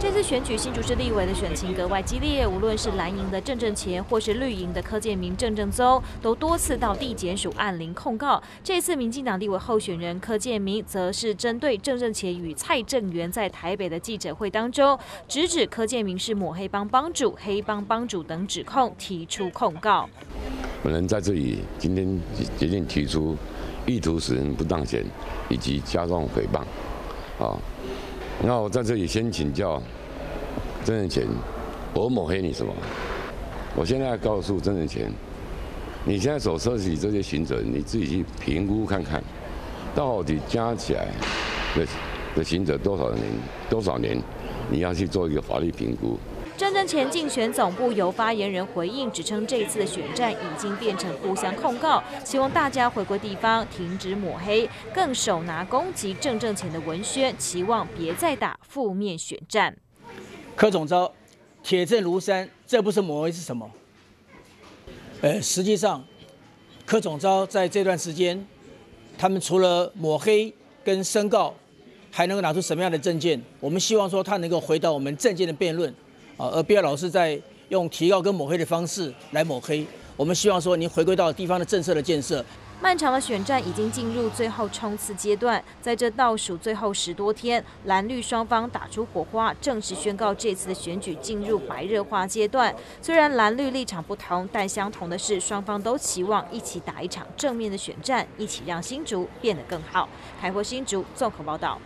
这次选举新竹市立委的选情格外激烈，无论是蓝营的郑正前，或是绿营的柯建明、郑正宗，都多次到地检署按铃控告。这次民进党立委候选人柯建明，则是针对郑正前与蔡正元在台北的记者会当中，直指柯建明是抹黑帮帮主、黑帮帮主等指控，提出控告。本人在这里今天决定提出意图使人不当选以及加重诽谤，啊，那我在这里先请教曾仁乾，我抹黑你什么？我现在告诉曾仁乾，你现在所涉及这些行者，你自己去评估看看，到底加起来的的行者多少年？多少年？你要去做一个法律评估。郑正前竞选总部由发言人回应，指称这次的选战已经变成互相控告，希望大家回归地方，停止抹黑，更手拿攻击郑正前的文宣，期望别再打负面选战。柯总召铁证如山，这不是抹黑是什么？呃，实际上，柯总召在这段时间，他们除了抹黑跟申告，还能够拿出什么样的证件？我们希望说他能够回到我们证件的辩论。啊，而不要老是在用提高跟抹黑的方式来抹黑。我们希望说，您回归到地方的政策的建设。漫长的选战已经进入最后冲刺阶段，在这倒数最后十多天，蓝绿双方打出火花，正式宣告这次的选举进入白热化阶段。虽然蓝绿立场不同，但相同的是，双方都期望一起打一场正面的选战，一起让新竹变得更好。开播新竹综合报道。